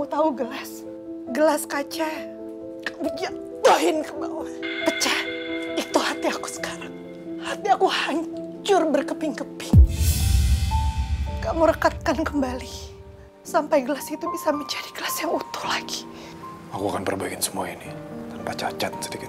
kamu tahu gelas, gelas kaca, kamu jatuhin ke bawah, pecah. Itu hati aku sekarang. Hati aku hancur berkeping-keping. Kamu rekatkan kembali sampai gelas itu bisa menjadi gelas yang utuh lagi. Aku akan perbaikin semua ini tanpa cacat sedikit.